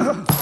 Ugh!